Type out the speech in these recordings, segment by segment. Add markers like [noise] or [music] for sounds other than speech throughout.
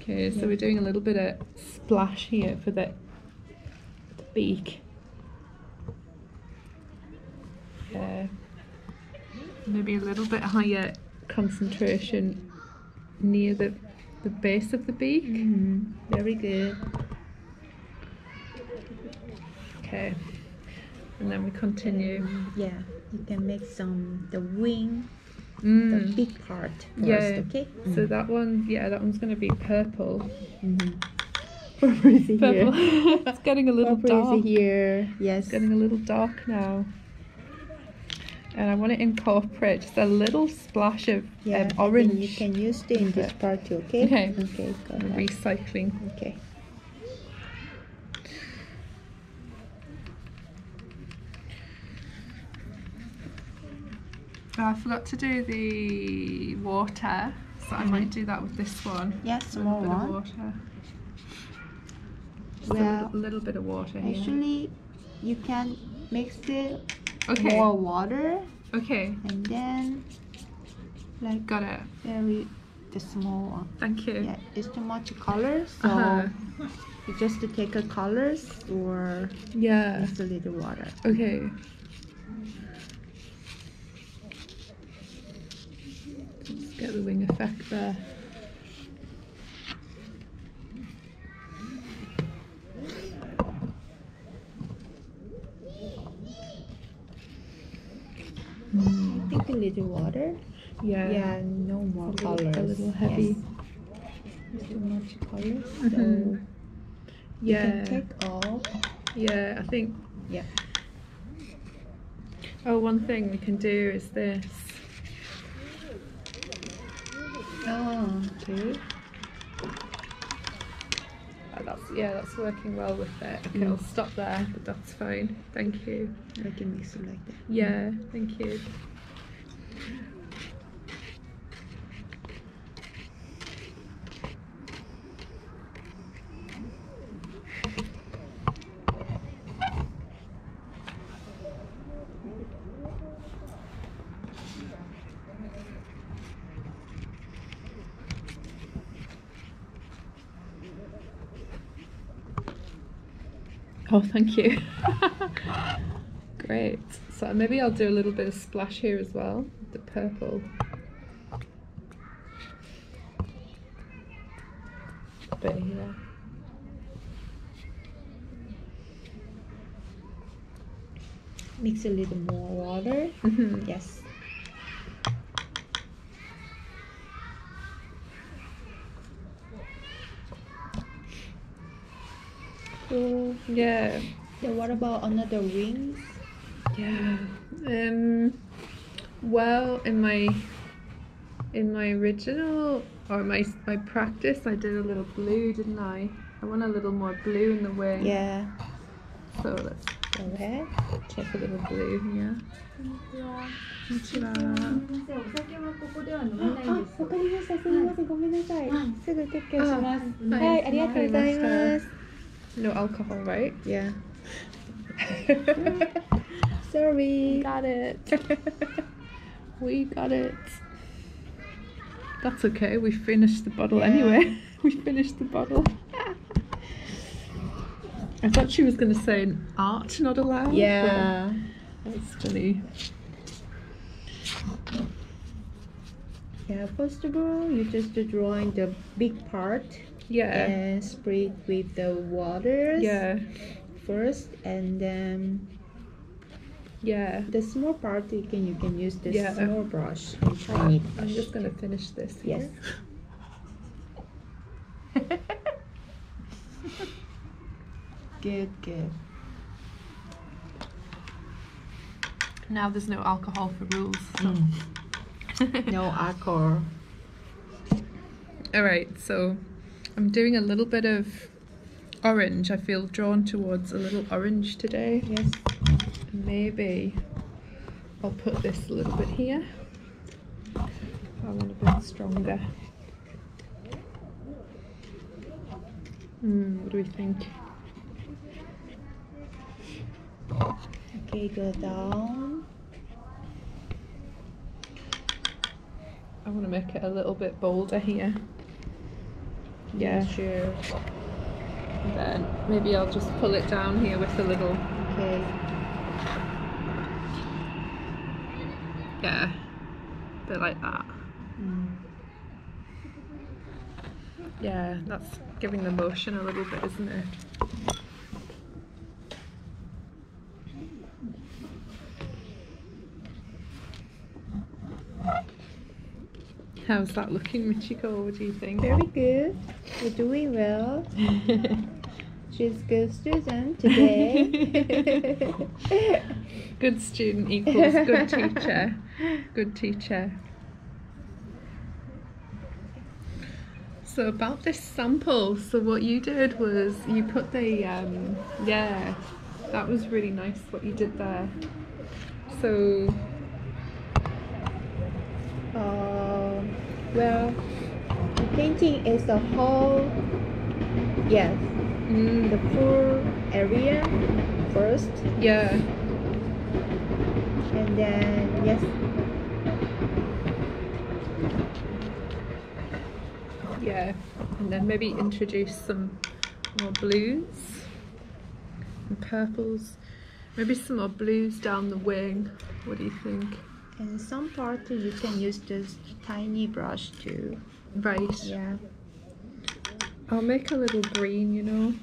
Okay, so we're doing a little bit of splash here for the, the beak. Yeah. Maybe a little bit higher concentration near the the base of the beak. Mhm. Very good. Okay. And then we continue. Yeah, you can make some the wing, the Mm. big part first. Yeah. Okay. So that one, yeah, that one's going to be purple. Mm-hmm. [laughs] Purple here. Purple. it's getting a little Purple dark. here. Yes. It's getting a little dark now. And I want to incorporate just a little splash of yeah. um, orange. You can use it in this part too. Okay. Okay. Okay. Go ahead. recycling. Okay. Oh, I forgot to do the water, so I might do that with this one. Yeah, A little bit one. of water. Just a little, bit of water here. Actually, you can mix it okay. more water Okay. and then like Got it. very the small one. Thank you. Yeah, it's too much color, so Uh-huh. you just to take a colors or Yeah. just a little water. Okay. Get the wing effect there. I think a little water. Yeah. Yeah, no more a little- colors. a little heavy. Yes. Too much colors, Mhm. so Yeah. you can take off. Yeah, I think. Yeah. Oh, one thing we can do is this. Oh, okay. Oh, that's yeah, that's working well with it. Okay, I'll Mm. stop there, but that's fine. Thank you. I can mix it like that. Yeah, thank you. Oh, thank you. [laughs] Great. So maybe I'll do a little bit of splash here as well, the purple. Bit here. Mix a little more water. Mhm. Yes. Cool. Yeah. Then what about another wings? Yeah. Um. Well, in my in my original or my my practice, I did a little blue, didn't I? I want a little more blue in the wing. Yeah. So let's Go ahead. check a little blue here. すみません、お酒はここでは飲めないんです。わかりました。すみません。ごめんなさい。はいすぐ撤去します。あはい、ありがとうございます。 No alcohol, right? Yeah. [laughs] Sorry. got it. [laughs] we got it. That's okay. We finished the bottle Yeah. anyway. [laughs] we finished the bottle. I thought she was going to say an art not allowed. Yeah. That's funny. Yeah. First of all, you just drawing the big part Yeah. and spray it with the waters Yeah. first, and then Yeah. the small part you can you can use this Yeah. small brush and tiny I'm just going to finish this. here. Yes. [laughs] Good. Good. Now there's no alcohol for rules. So. Mm. No alcohol. [laughs] All right, so I'm doing a little bit of orange. I feel drawn towards a little orange today. Yes. Maybe I'll put this a little bit here. I want a bit stronger. Hmm, what do we think? Okay. Go down. I want to make it a little bit bolder here. Yeah. Sure. Then maybe I'll just pull it down here with a little Okay. yeah, bit like that. Mm. Yeah, that's giving the motion a little bit, isn't it? How's that looking, Michiko? What do you think? Very good. You're doing well. [laughs] She's good student today. [laughs] good student equals good teacher. Good teacher. So about this sample, so what you did was you put the um yeah, that was really nice what you did there. So uh, well, the painting is the whole. Yes, mm, the full area first, yeah, and then yes, yeah, and then maybe introduce some more blues and purples, maybe some more blues down the wing. What do you think? and some part you can use this tiny brush too. Right. Yeah. I'll make a little green, you know.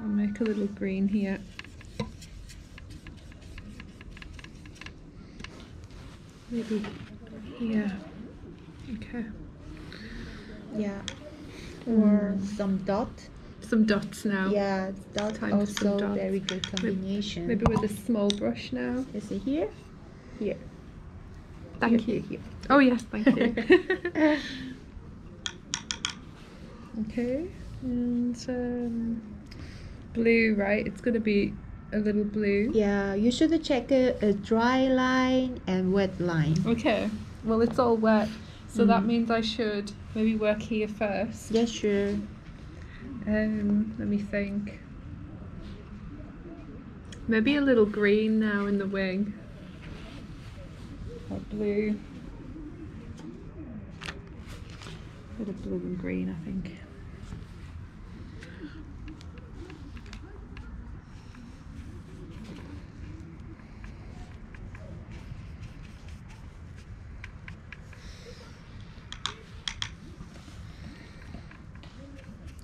I'll make a little green here. Maybe here. Okay. Yeah. Mm. Or some dot. Some dots now. Yeah, dot Time also dots. very good combination. Maybe with a small brush now. Is it here? Here. Thank Here, you. here, Oh yes, thank you. [laughs] okay. And um, blue, right? It's gonna be a little blue. Yeah, you should check a, a dry line and wet line. Okay. Well, it's all wet, so that Mm. means I should maybe work here first. Yeah, sure. Um, let me think. Maybe a little green now in the wing. Or blue. Bit of blue and green, I think.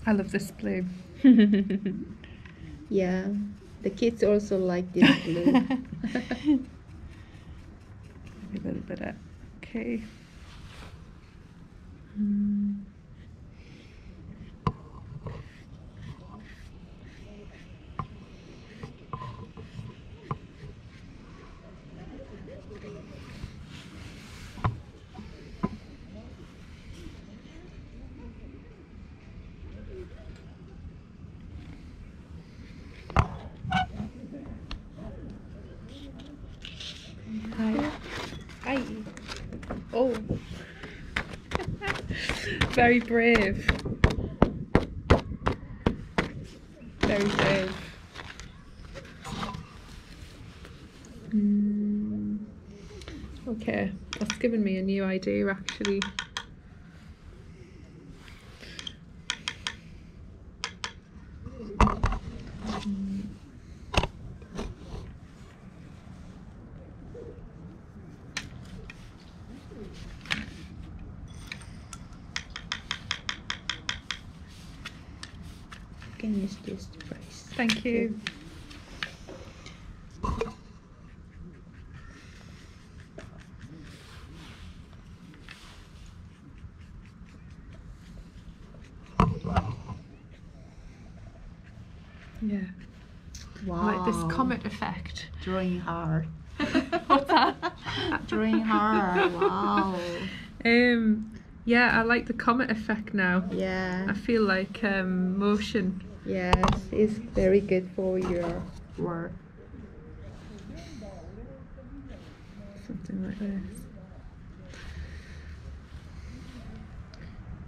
I love this blue. [laughs] yeah, the kids also like this blue. [laughs] A little bit okay. Mm. [laughs] Very brave. Very brave. Mm. Okay, that's given me a new idea actually. Can use this brush. Thank you. Yeah, Wow. like this comet effect. Drawing hard. [laughs] [laughs] What's that? Drawing hard. Wow. Um, yeah, I like the comet effect now. Yeah. I feel like um, motion. Yes, it's very good for your work. something like this.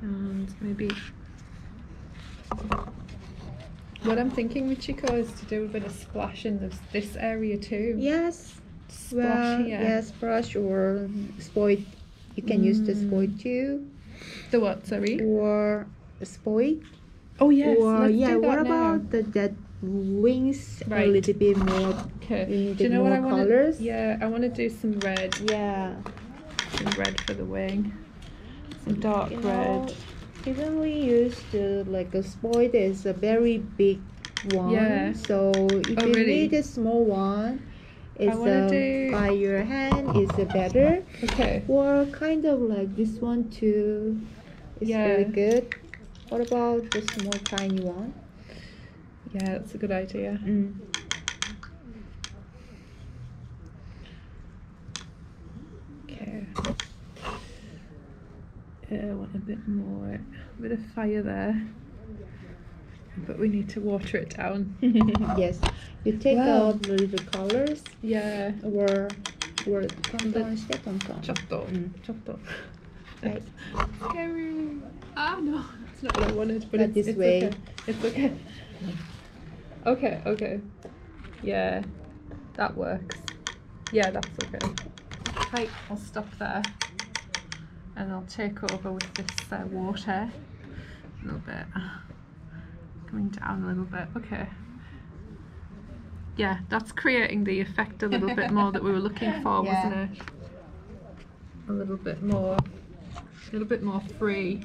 And maybe what I'm thinking, Michiko, is to do a bit of splash in this this area too. Yes. Splash Well, here. yes, brush or spoil. You can use the Mm. spoil too. The what? Sorry. or spoil? Oh yes. or let's yeah, do that what now. about the that wings Right. a little bit more? Okay. You Do you know what I want? colors? Yeah, I want to do some red. Yeah. Some red for the wing. Some dark You red. know, even we used to like a spoil is a very big one. Yeah. So if Oh, you really? need a small one, it's wanna uh, do- by your hand is better. Okay. Or kind of like this one too. It's Yeah. very good. What about this more tiny one? Yeah, that's a good idea. Mm. Okay. I want a bit more, a bit of fire there. But we need to water it down. [laughs] yes, you take out the little colors. Yeah. Where, where the second one. Chotto. Mm. Chotto. Right. Scary. Ah, no not what I wanted. But it's, this it's way. Okay. It's okay. Okay, okay. Yeah, that works. Yeah, that's okay. Right, I'll stop there. And I'll take over with this uh, water. A little bit. Coming down a little bit. Okay. Yeah, that's creating the effect a little bit more that we were looking [laughs] for, wasn't it? A little bit more, a little bit more free.